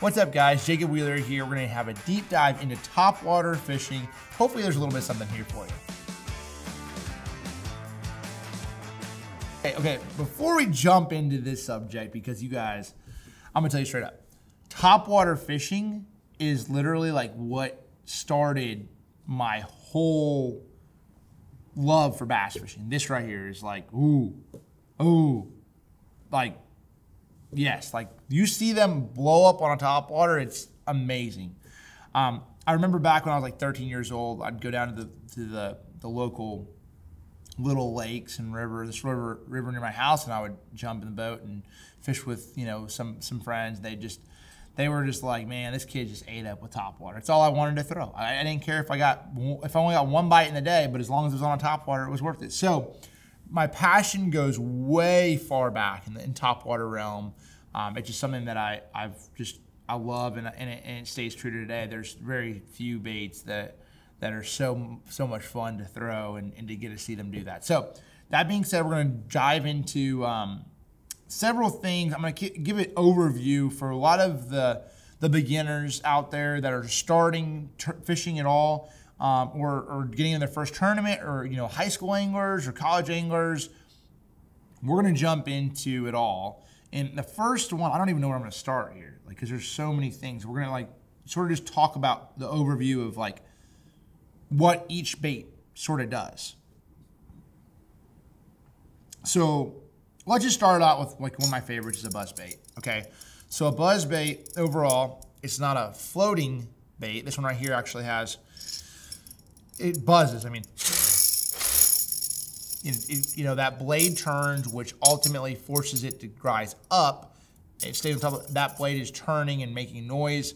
What's up guys, Jacob Wheeler here. We're gonna have a deep dive into top water fishing. Hopefully there's a little bit of something here for you. Okay, okay, before we jump into this subject, because you guys, I'm gonna tell you straight up, top water fishing is literally like what started my whole love for bass fishing. This right here is like, ooh, ooh, like Yes, like you see them blow up on a top water, it's amazing. Um, I remember back when I was like 13 years old, I'd go down to the to the, the local little lakes and river, this river river near my house, and I would jump in the boat and fish with you know some some friends. They just they were just like, man, this kid just ate up with top water. It's all I wanted to throw. I, I didn't care if I got if I only got one bite in the day, but as long as it was on a top water, it was worth it. So my passion goes way far back in the in top water realm. Um, it's just something that I I've just I love and, and, it, and it stays true to today. There's very few baits that that are so so much fun to throw and, and to get to see them do that. So that being said, we're going to dive into um, several things. I'm going to give an overview for a lot of the the beginners out there that are starting fishing at all um, or, or getting in their first tournament or you know high school anglers or college anglers we're going to jump into it all. And the first one i don't even know where i'm going to start here like because there's so many things. We're going to like sort of just talk about the overview of like what each bait sort of does. So let's just start out with like one of my favorites is a buzz bait okay? So a buzz bait overall it's not a floating bait. This one right here actually has it buzzes. I mean, it, it, you know, that blade turns, which ultimately forces it to rise up. It stays on top of that blade is turning and making noise.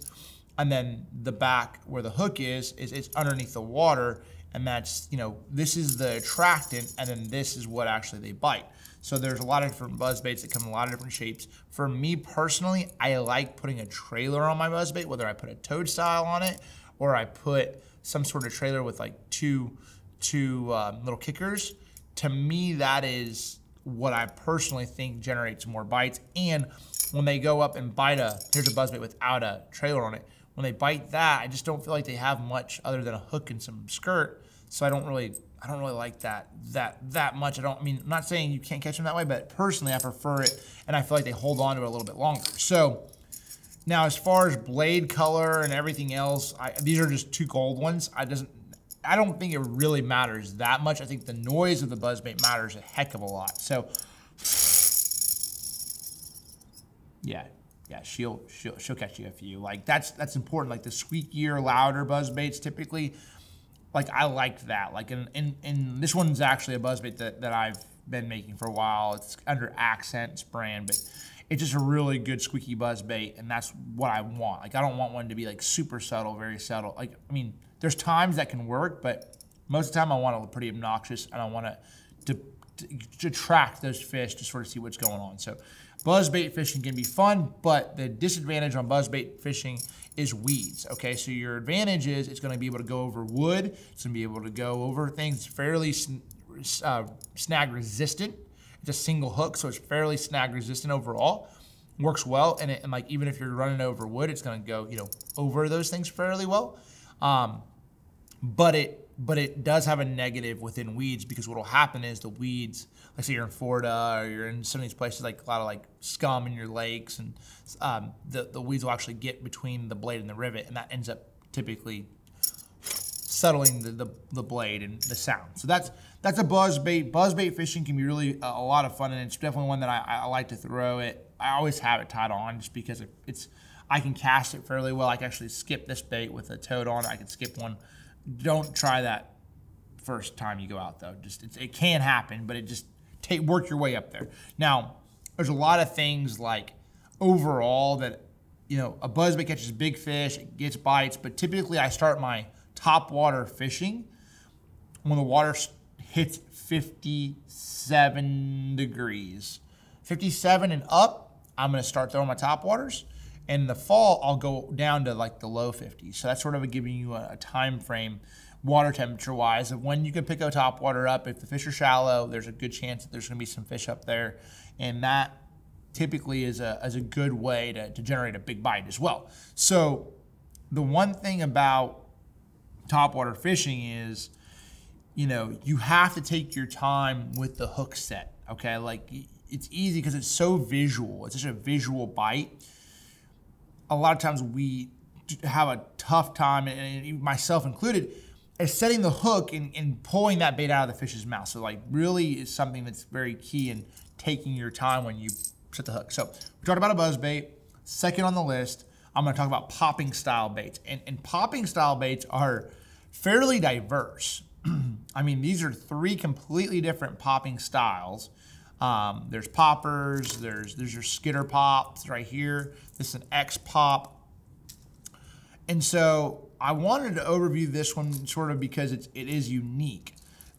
And then the back where the hook is, is it's underneath the water. And that's, you know, this is the attractant, and then this is what actually they bite. So there's a lot of different buzz baits that come in a lot of different shapes. For me personally, I like putting a trailer on my buzz bait, whether I put a toad style on it or I put some sort of trailer with like two two um, little kickers. To me, that is what I personally think generates more bites. And when they go up and bite a here's a buzzbait without a trailer on it. When they bite that, I just don't feel like they have much other than a hook and some skirt. So I don't really I don't really like that that that much. I don't I mean I'm not saying you can't catch them that way, but personally I prefer it and I feel like they hold on to it a little bit longer. So now, as far as blade color and everything else, I, these are just two gold ones. I doesn't. I don't think it really matters that much. I think the noise of the buzzbait matters a heck of a lot. So, yeah, yeah, she'll she'll she'll catch you a few. Like that's that's important. Like the squeakier, louder buzzbaits typically. Like I like that. Like in in, in this one's actually a buzzbait that that I've been making for a while. It's under Accent's brand, but it's just a really good squeaky buzz bait, and that's what I want. Like I don't want one to be like super subtle, very subtle. Like I mean, there's times that can work, but most of the time I want it pretty obnoxious, and I want it to, to, to attract those fish to sort of see what's going on. So buzz bait fishing can be fun, but the disadvantage on buzz bait fishing is weeds. Okay, so your advantage is it's going to be able to go over wood. It's going to be able to go over things fairly uh, snag resistant. It's a single hook, so it's fairly snag resistant overall. Works well, and, it, and like even if you're running over wood, it's going to go you know over those things fairly well. Um, but it but it does have a negative within weeds because what will happen is the weeds, like say you're in Florida or you're in some of these places like a lot of like scum in your lakes, and um, the the weeds will actually get between the blade and the rivet, and that ends up typically settling the, the, the, blade and the sound. So that's that's a buzz bait. Buzz bait fishing can be really a, a lot of fun, and it's definitely one that I, I, like to throw it. I always have it tied on just because it, it's I can cast it fairly well. I can actually skip this bait with a toad on. I can skip one. Don't try that first time you go out though. Just it can happen, but it just take work your way up there. Now, there's a lot of things like overall that you know a buzzbait catches big fish, it gets bites, but typically I start my top water fishing when the water hits 57 degrees. 57 and up, I'm gonna start throwing my top waters. In the fall, I'll go down to like the low 50s. So that's sort of giving you a, time frame water temperature wise of when you can pick a top water up. If the fish are shallow, there's a good chance that there's gonna be some fish up there. And that typically is a, is a good way to, to generate a big bite as well. So the one thing about topwater fishing is, you know, you have to take your time with the hook set. Okay, like it's easy because it's so visual. It's such a visual bite. A lot of times we have a tough time, and myself included, at setting the hook and, and pulling that bait out of the fish's mouth. So like really is something that's very key in taking your time when you set the hook. So we talked about a buzz bait. Second on the list, I'm going to talk about popping style baits. And, and popping style baits are fairly diverse. I mean, these are three completely different popping styles. Um, there's poppers, there's there's your skitter pops right here. This is an X pop. And so I wanted to overview this one sort of because it's, it is unique.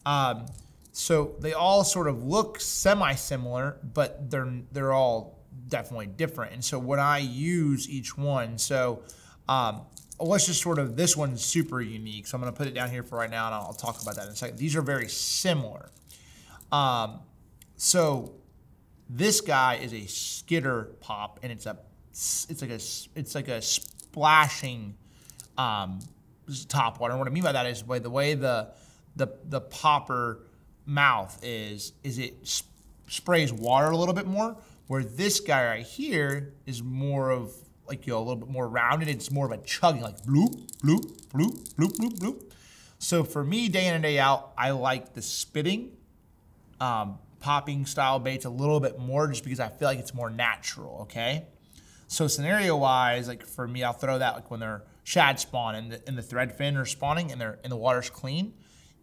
Um, so they all sort of look semi-similar, but they're they're all definitely different. And so when I use each one, so um, let's just sort of, this one's super unique. So I'm gonna put it down here for right now and I'll talk about that in a second. These are very similar. Um, so this guy is a skitter pop and it's a, it's like a, it's like a splashing um, top water. And what I mean by that is by the way the, the, the popper mouth is, is it sp sprays water a little bit more where this guy right here is more of like you know a little bit more rounded. It's more of a chugging, like bloop, bloop, bloop, bloop, bloop, bloop. So for me, day in and day out, I like the spitting, um, popping style baits a little bit more, just because I feel like it's more natural. Okay. So scenario wise, like for me, I'll throw that like when they're shad spawn and the, and the thread fin are spawning and they're and the water's clean.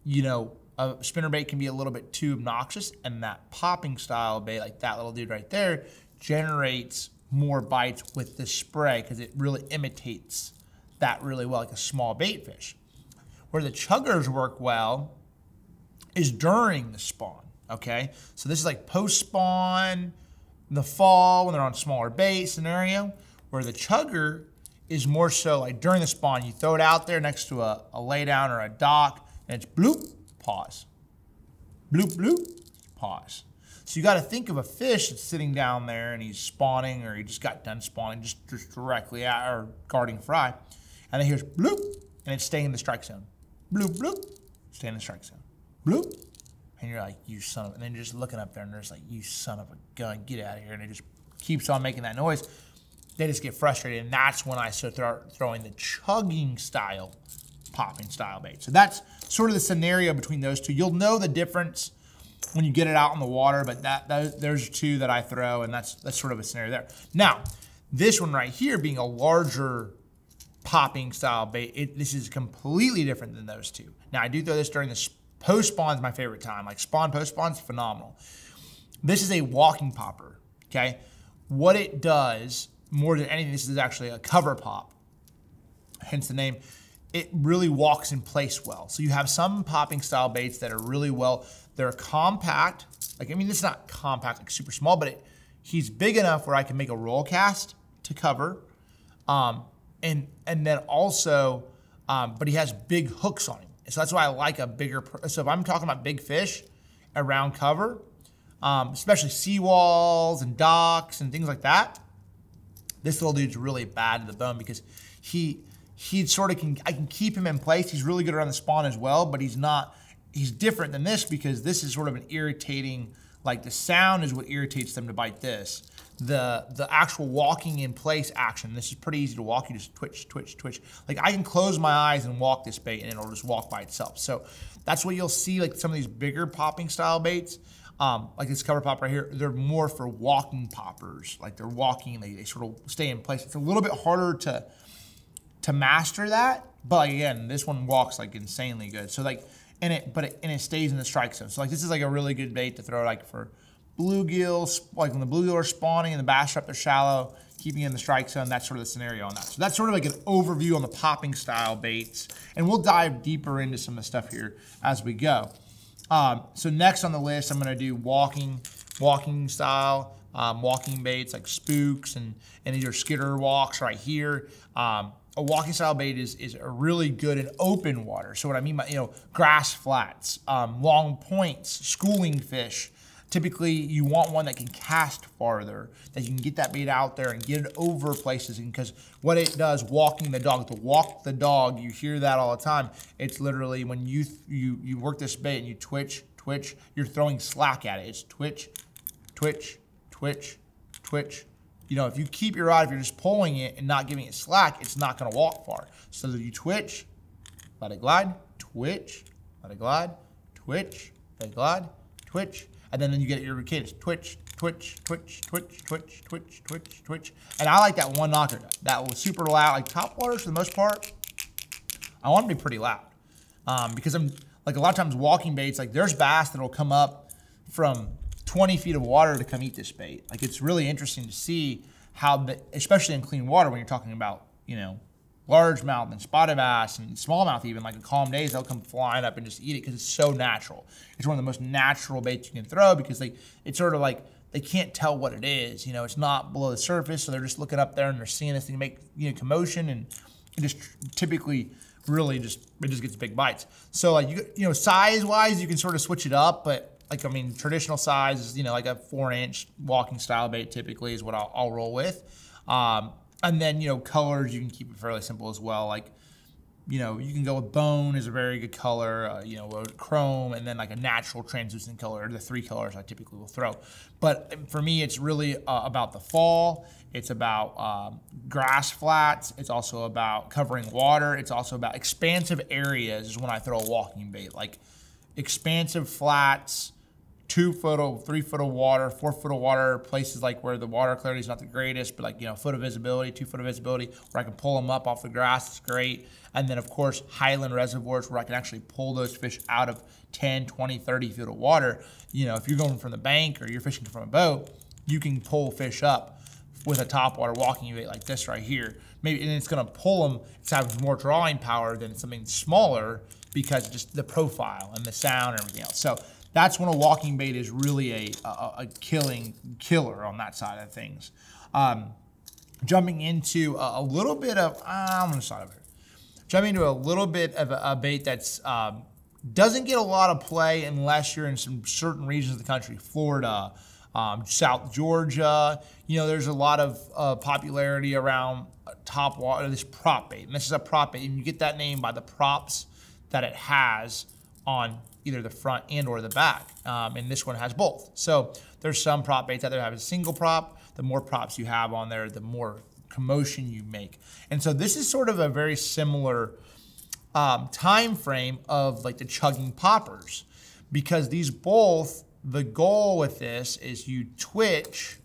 You know, a spinner bait can be a little bit too obnoxious, and that popping style bait, like that little dude right there, generates more bites with the spray because it really imitates that really well, like a small bait fish. Where the chuggers work well is during the spawn, okay? So this is like post-spawn, the fall when they're on smaller bait scenario, where the chugger is more so like during the spawn, you throw it out there next to a, a laydown or a dock, and it's bloop, pause. Bloop, bloop, pause. So you got to think of a fish that's sitting down there and he's spawning or he just got done spawning just, just directly at or guarding fry. And then here's bloop, and it's staying in the strike zone. Bloop, bloop, stay in the strike zone. Bloop. And you're like, you son of, and then you're just looking up there and there's like, you son of a gun, get out of here. And it just keeps on making that noise. They just get frustrated. And that's when I start throwing the chugging style popping style bait. So that's sort of the scenario between those two. You'll know the difference when you get it out in the water, but that, that there's two that I throw, and that's that's sort of a scenario there. Now, this one right here being a larger popping style bait, it, this is completely different than those two. Now, I do throw this during the post spawn is my favorite time. Like spawn, post spawn is phenomenal. This is a walking popper, okay? What it does more than anything, this is actually a cover pop, hence the name it really walks in place well. So you have some popping style baits that are really well, they're compact. Like, I mean, it's not compact, like super small, but it, he's big enough where I can make a roll cast to cover. Um, and, and then also, um, but he has big hooks on him. So that's why I like a bigger, so if I'm talking about big fish around cover, um, especially seawalls and docks and things like that, this little dude's really bad to the bone because he, he sort of can I can keep him in place. He's really good around the spawn as well, but he's not he's different than this because this is sort of an irritating like the sound is what irritates them to bite this. The the actual walking in place action, this is pretty easy to walk. You just twitch, twitch, twitch. Like I can close my eyes and walk this bait and it'll just walk by itself. So that's what you'll see like some of these bigger popping style baits. Um, like this cover pop right here, they're more for walking poppers. Like they're walking, they, they sort of stay in place. It's a little bit harder to to master that. But again, this one walks like insanely good. So like, and it, but it, and it stays in the strike zone. So like, this is like a really good bait to throw like for bluegills, like when the bluegill are spawning and the bass are up there shallow, keeping in the strike zone. That's sort of the scenario on that. So that's sort of like an overview on the popping style baits. And we'll dive deeper into some of the stuff here as we go. Um, so next on the list, I'm gonna do walking, walking style, um, walking baits like spooks and, and these are skitter walks right here. Um, a walking style bait is, is a really good in open water. So what I mean by, you know, grass flats, um, long points, schooling fish, typically you want one that can cast farther, that you can get that bait out there and get it over places. Because what it does, walking the dog, to walk the dog, you hear that all the time. It's literally when you you you work this bait and you twitch, twitch, you're throwing slack at it. It's twitch, twitch, twitch, twitch. You know, if you keep your rod, if you're just pulling it and not giving it slack, it's not going to walk far. So that you twitch, let it glide, twitch, let it glide, twitch, let it glide, twitch, and then, then you get your cadence. Twitch, twitch, twitch, twitch, twitch, twitch, twitch, twitch. And I like that one knocker. That was super loud. Like top waters for the most part, I want to be pretty loud. Um, because I'm like a lot of times walking baits, like there's bass that'll come up from 20 feet of water to come eat this bait. Like it's really interesting to see how, the, especially in clean water when you're talking about, you know, largemouth and spotted bass and smallmouth even, like in calm days, they'll come flying up and just eat it because it's so natural. It's one of the most natural baits you can throw because they, it's sort of like they can't tell what it is. You know, it's not below the surface, so they're just looking up there and they're seeing this thing make you know commotion and it just typically really just it just gets big bites. So like you you know size wise you can sort of switch it up, but like I mean traditional size is you know like a four inch walking style bait typically is what I'll, I'll roll with. Um, and then, you know, colors, you can keep it fairly simple as well. Like, you know, you can go with bone is a very good color, uh, you know, chrome, and then like a natural translucent color, the three colors I typically will throw. But for me, it's really uh, about the fall. It's about um, grass flats. It's also about covering water. It's also about expansive areas is when I throw a walking bait, like expansive flats, two foot of, three foot of water, four foot of water, places like where the water clarity is not the greatest, but like, you know, foot of visibility, two foot of visibility, where I can pull them up off the grass, it's great. And then of course, highland reservoirs where I can actually pull those fish out of 10, 20, 30 feet of water. You know, if you're going from the bank or you're fishing from a boat, you can pull fish up with a topwater walking bait like this right here. Maybe, and it's gonna pull them, it's having more drawing power than something smaller because just the profile and the sound and everything else. So that's when a walking bait is really a, a, a killing killer on that side of things. Um, jumping into a, a, little bit of, uh, I'm gonna start over. Jumping into a little bit of a, bait that's um, doesn't get a lot of play unless you're in some certain regions of the country, Florida, um, South Georgia. You know, there's a lot of uh, popularity around top water, this prop bait. And this is a prop bait, and you get that name by the props that it has on either the front and or the back. Um, and this one has both. So there's some prop baits out there have a single prop. The more props you have on there, the more commotion you make. And so this is sort of a very similar um, time frame of like the chugging poppers because these both, the goal with this is you twitch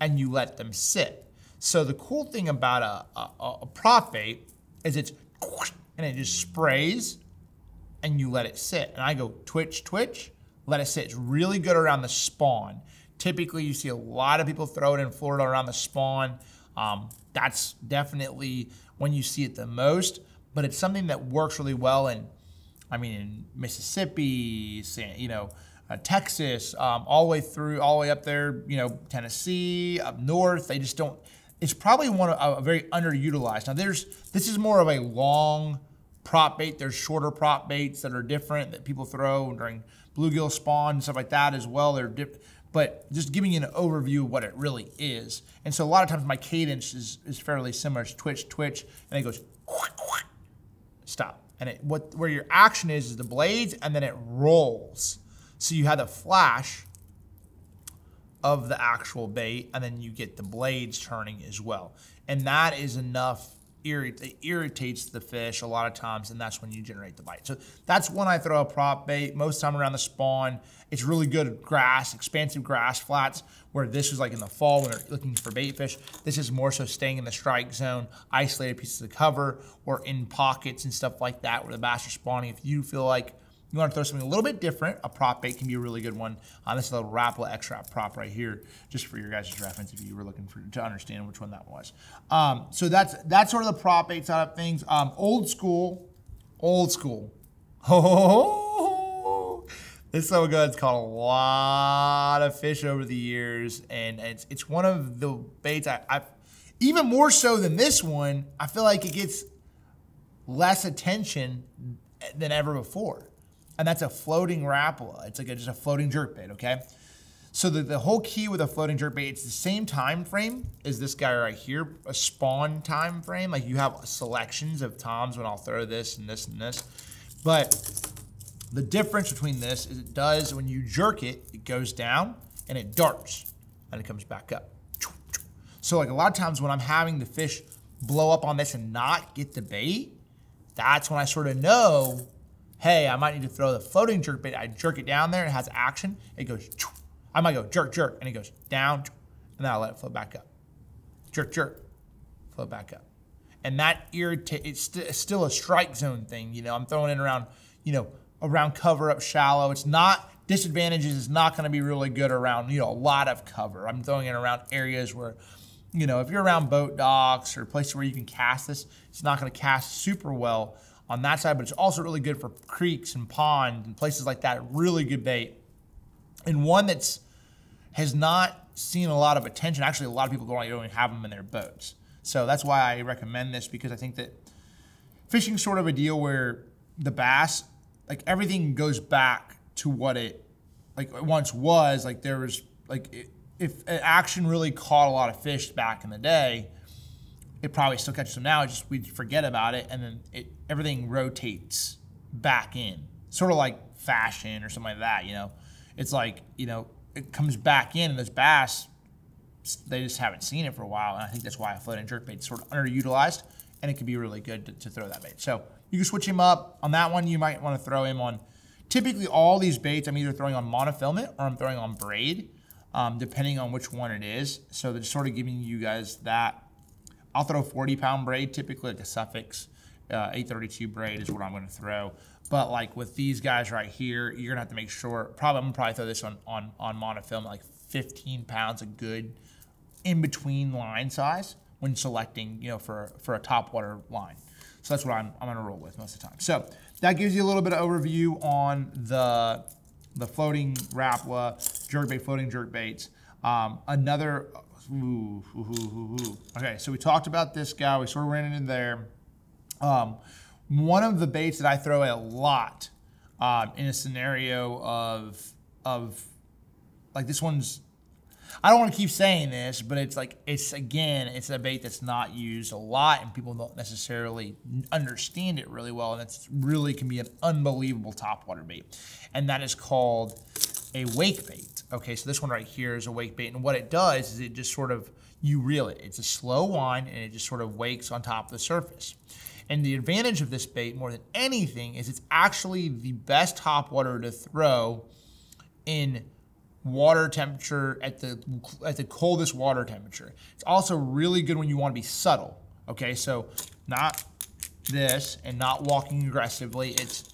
and you let them sit. So the cool thing about a, a, a prop bait is it's and it just sprays and you let it sit. And I go twitch, twitch, let it sit. It's really good around the spawn. Typically, you see a lot of people throw it in Florida around the spawn. Um, that's definitely when you see it the most, but it's something that works really well in, I mean, in Mississippi, you know, uh, Texas, um, all the way through, all the way up there, you know, Tennessee, up north. They just don't. It's probably one of a very underutilized. Now, there's this is more of a long prop bait. There's shorter prop baits that are different that people throw during bluegill spawn and stuff like that as well. They're but just giving you an overview of what it really is. And so a lot of times my cadence is, is fairly similar. It's twitch, twitch, and it goes stop. And it, what where your action is is the blades, and then it rolls. So you have the flash of the actual bait, and then you get the blades turning as well. And that is enough it irritates the fish a lot of times, and that's when you generate the bite. So that's when I throw a prop bait. Most time around the spawn, it's really good grass, expansive grass flats, where this is like in the fall when they're looking for bait fish. This is more so staying in the strike zone, isolated pieces of cover, or in pockets and stuff like that where the bass are spawning. If you feel like you want to throw something a little bit different, a prop bait can be a really good one. Uh, this is a Rapala X-Rap prop right here, just for your guys' reference if you were looking for to understand which one that was. Um, so that's that's sort of the prop bait side of things. Um, old school, old school. Oh, this so good. It's caught a lot of fish over the years, and it's it's one of the baits I, I've even more so than this one. I feel like it gets less attention than ever before and that's a floating Rapala. It's like a, just a floating jerk bait, okay? So the, the whole key with a floating jerk bait, it's the same time frame as this guy right here, a spawn time frame. Like you have selections of times when I'll throw this and this and this. But the difference between this is it does, when you jerk it, it goes down and it darts and it comes back up. So like a lot of times when I'm having the fish blow up on this and not get the bait, that's when I sort of know, hey, I might need to throw the floating jerk bait. I jerk it down there and it has action. It goes I might go jerk, jerk, and it goes down, and then I'll let it float back up. Jerk, jerk, float back up. And that irritate, it's, st it's still a strike zone thing. You know, I'm throwing it around, you know, around cover up shallow. It's not, disadvantages is not going to be really good around, you know, a lot of cover. I'm throwing it around areas where, you know, if you're around boat docks or places where you can cast this, it's not going to cast super well on that side, but it's also really good for creeks and ponds and places like that. Really good bait and one that's has not seen a lot of attention. Actually, a lot of people don't even have them in their boats. So that's why I recommend this because I think that fishing sort of a deal where the bass, like everything goes back to what it like once was. Like there was like it, if action really caught a lot of fish back in the day, it probably still catches them now. Just we forget about it, and then it everything rotates back in, sort of like fashion or something like that. You know, it's like you know it comes back in and those bass they just haven't seen it for a while and i think that's why a floating jerkbait is sort of underutilized and it can be really good to, to, throw that bait so you can switch him up on that one you might want to throw him on typically all these baits i'm either throwing on monofilament or i'm throwing on braid um, depending on which one it is so they're sort of giving you guys that i'll throw 40 pound braid typically like a Sufix. uh, 832 braid is what i'm going to throw but like with these guys right here, you're gonna have to make sure. Probably I'm gonna probably throw this on on on monofilament, like 15 pounds, a good in between line size when selecting, you know, for for a top water line. So that's what I'm I'm gonna roll with most of the time. So that gives you a little bit of overview on the the floating Rapala jerkbait, floating jerk baits. Um, another, ooh, ooh, ooh, okay, so we talked about this guy. We sort of ran into there. Um, one of the baits that I throw a lot um, in a scenario of of like this one's I don't want to keep saying this, but it's like it's again, it's a bait that's not used a lot, and people don't necessarily understand it really well, and it's really can be an unbelievable topwater bait, and that is called a wake bait. Okay, so this one right here is a wake bait, and what it does is it just sort of you reel it. It's a slow wind, and it just sort of wakes on top of the surface. And the advantage of this bait more than anything is it's actually the best top water to throw in water temperature at the at the coldest water temperature. It's also really good when you want to be subtle. Okay, so not this and not walking aggressively. It's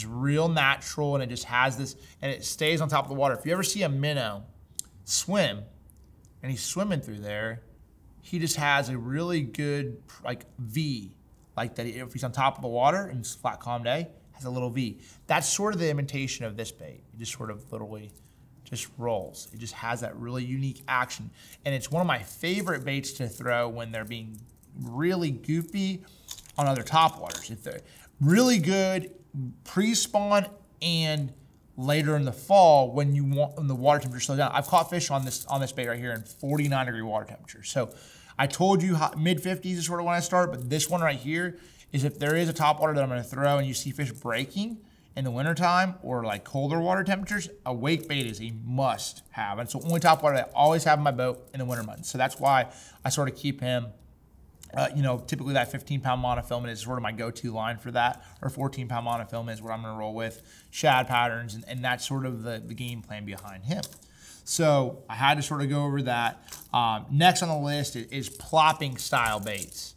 just real natural and it just has this and it stays on top of the water. If you ever see a minnow swim and he's swimming through there, he just has a really good like V like that if he's on top of the water and it's flat calm day, has a little V. That's sort of the imitation of this bait. It just sort of literally just rolls. It just has that really unique action. And it's one of my favorite baits to throw when they're being really goofy on other top waters. If they're really good pre-spawn and later in the fall when you want when the water temperature slows down. I've caught fish on this on this bait right here in 49 degree water temperature. So I told you mid 50s is sort of when I start, but this one right here is if there is a top water that I'm going to throw and you see fish breaking in the wintertime or like colder water temperatures, a wake bait is a must have. It's the only top water I always have in my boat in the winter months. So that's why I sort of keep him uh, you know, typically that 15 pound monofilament is sort of my go-to line for that, or 14 pound monofilament is what I'm going to roll with, shad patterns, and, and that's sort of the, the game plan behind him. So I had to sort of go over that. Um, next on the list is, is, plopping style baits.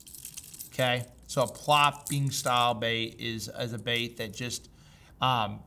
Okay, so a plopping style bait is, is a bait that just, um,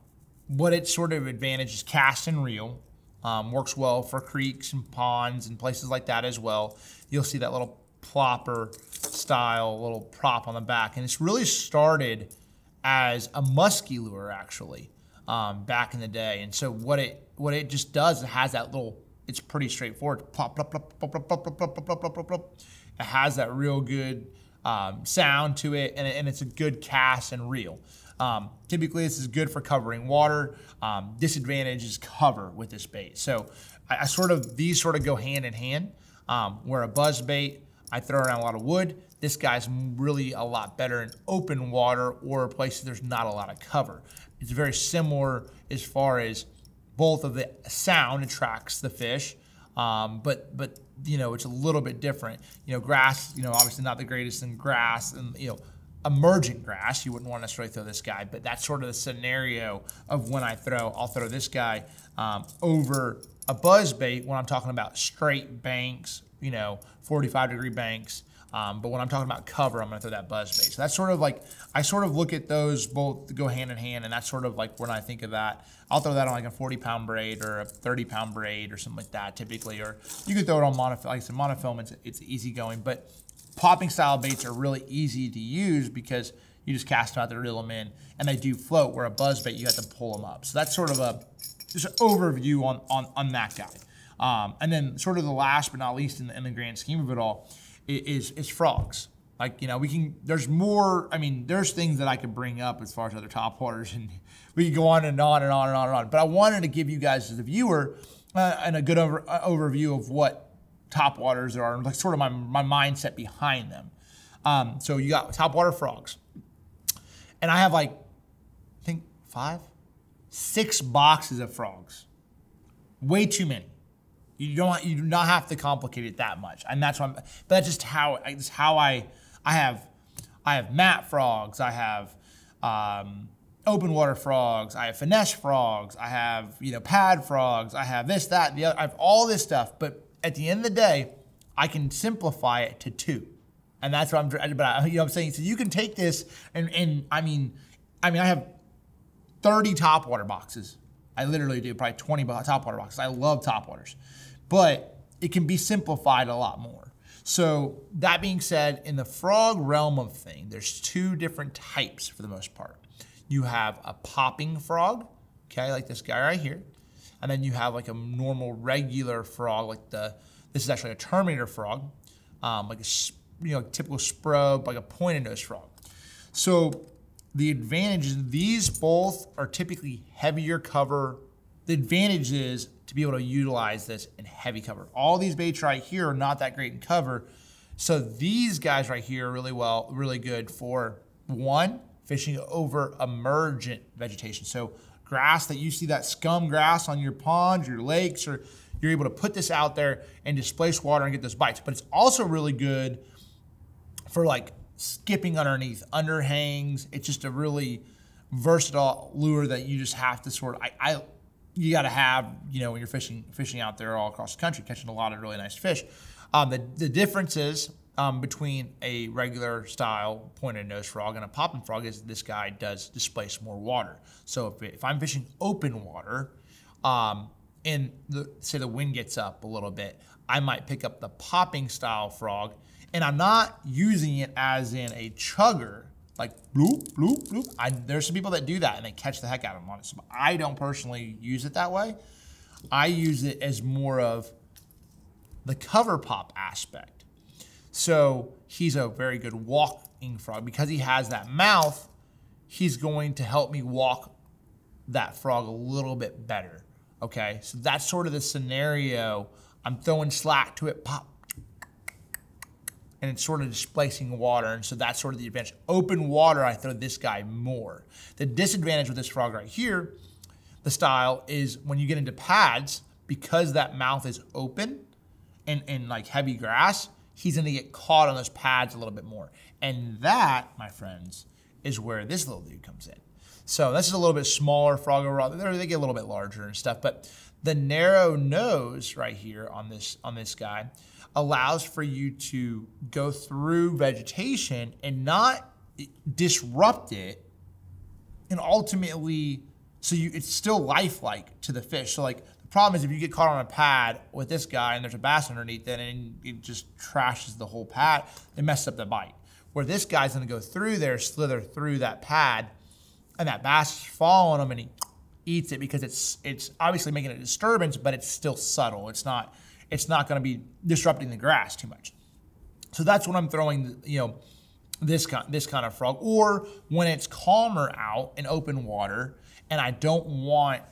what its sort of advantage is cast and reel. Um, works well for creeks and ponds and places like that as well. You'll see that little plopper style little prop on the back. And it's really started as a musky lure actually um, back in the day. And so what it what it just does, it has that little. It's pretty straightforward. Plop, plop, plop, plop, plop, plop, plop, plop, plop, plop, plop. It has that real good um, sound to it, and, and it's a good cast and reel. Um, typically, this is good for covering water. Um, disadvantage is cover with this bait. So I, I, sort of these sort of go hand in hand. Um, where a buzz bait, I throw around a lot of wood. This guy's really a lot better in open water or places there's not a lot of cover. It's very similar as far as both of the sound attracts the fish, um, but but you know it's a little bit different. You know, grass, you know, obviously not the greatest in grass, and you know, emergent grass, you wouldn't want to necessarily throw this guy, but that's sort of the scenario of when I throw. I'll throw this guy um, over a buzz bait when I'm talking about straight banks, you know, 45 degree banks. Um, but when I'm talking about cover, I'm going to throw that buzz bait. So that's sort of like, I sort of look at those both go hand in hand, and that's sort of like when I think of that. I'll throw that on like a 40 pound braid or a 30 pound braid or something like that typically. Or you could throw it on monofilament. Like I said, it's, easy going. But popping style baits are really easy to use because you just cast them out there, reel them in, and they do float, where a buzz bait, you have to pull them up. So that's sort of a, just an overview on, on, on that guy. Um, and then sort of the last but not least in the, in the grand scheme of it all is, is frogs. Like, you know, we can, there's more, I mean, there's things that I could bring up as far as other top waters and we can go on and on and on and on and on. But I wanted to give you guys as a viewer uh, and a good over, uh, overview of what top waters are, and like sort of my, my mindset behind them. Um, so you got top water frogs. And I have like, I think five, six boxes of frogs. Way too many. You don't you do not have to complicate it that much, and that's why. But that's just how it's how I I have I have mat frogs. I have um, open water frogs. I have finesse frogs. I have you know pad frogs. I have this that the other. I have all this stuff. But at the end of the day, I can simplify it to two, and that's what I'm. But I, you know what I'm saying. So you can take this and and I mean, I mean I have 30 top water boxes. I literally do probably 20 top water boxes. I love top waters but it can be simplified a lot more. So that being said, in the frog realm of thing, there's two different types for the most part. You have a popping frog, okay, like this guy right here, and then you have like a normal regular frog, like the this is actually a Terminator frog, um, like a you know typical sprobe, like a pointed nose frog. So the advantage is these both are typically heavier cover. The advantage is to be able to utilize this in heavy cover. All these baits right here are not that great in cover. So these guys right here are really well, really good for one, fishing over emergent vegetation. So grass that you see that scum grass on your ponds, your lakes, or you're able to put this out there and displace water and get those bites. But it's also really good for like skipping underneath underhangs. It's just a really versatile lure that you just have to sort of, I, I you got to have, you know, when you're fishing fishing out there all across the country, catching a lot of really nice fish. Um, the, the differences um, between a regular style pointed nose frog and a popping frog is this guy does displace more water. So if, if I'm fishing open water, um, and the, say the wind gets up a little bit, I might pick up the popping style frog, and I'm not using it as in a chugger like bloop, bloop, bloop. I, there's some people that do that and they catch the heck out of them on it. So I don't personally use it that way. I use it as more of the cover pop aspect. So he's a very good walking frog because he has that mouth. He's going to help me walk that frog a little bit better. Okay, so that's sort of the scenario. I'm throwing slack to it, pop, and it's sort of displacing water. And so that's sort of the advantage. Open water, I throw this guy more. The disadvantage with this frog right here, the style, is when you get into pads, because that mouth is open and, and like heavy grass, he's gonna get caught on those pads a little bit more. And that, my friends, is where this little dude comes in. So this is a little bit smaller frog overall. They get a little bit larger and stuff, but the narrow nose right here on this on this guy allows for you to go through vegetation and not disrupt it and ultimately so you it's still lifelike to the fish. So like the problem is if you get caught on a pad with this guy and there's a bass underneath it and it just trashes the whole pad it messes up the bite. Where this guy's going to go through there slither through that pad and that bass is following him and he eats it because it's it's obviously making a disturbance but it's still subtle. It's not it's not going to be disrupting the grass too much. So that's when I'm throwing, you know, this kind this kind of frog, or when it's calmer out in open water, and I don't want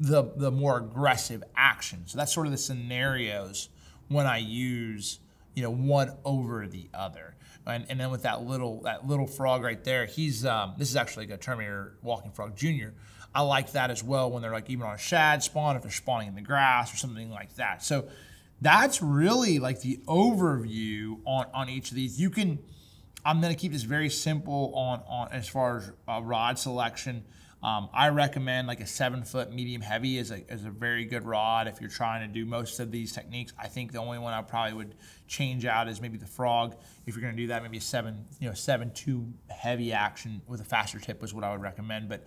the the more aggressive action. So that's sort of the scenarios when I use you know one over the other. And, and then with that little that little frog right there, he's um, this is actually a Terminator walking frog junior. I like that as well when they're like even on a shad spawn, if they're spawning in the grass or something like that. So that's really like the overview on on each of these. You can I'm going to keep this very simple on on as far as uh, rod selection. Um, I recommend like a seven foot medium heavy is a, is a very good rod if you're trying to do most of these techniques. I think the only one I probably would change out is maybe the frog. If you're going to do that, maybe a seven, you know, seven two heavy action with a faster tip is what I would recommend. But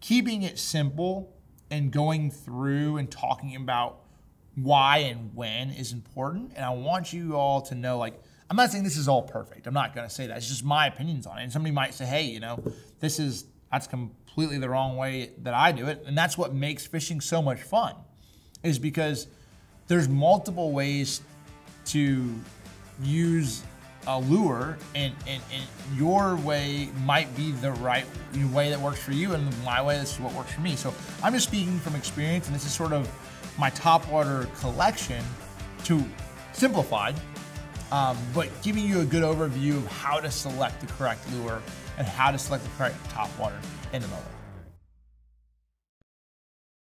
keeping it simple and going through and talking about why and when is important. And I want you all to know, like, I'm not saying this is all perfect. I'm not going to say that. It's just my opinions on it. And somebody might say, hey, you know, this is that's completely the wrong way that I do it. And that's what makes fishing so much fun, is because there's multiple ways to use a lure, and, and, and your way might be the right way that works for you, and my way, this is what works for me. So I'm just speaking from experience, and this is sort of my top water collection to simplified, um, but giving you a good overview of how to select the correct lure and how to select the correct top water in the moment.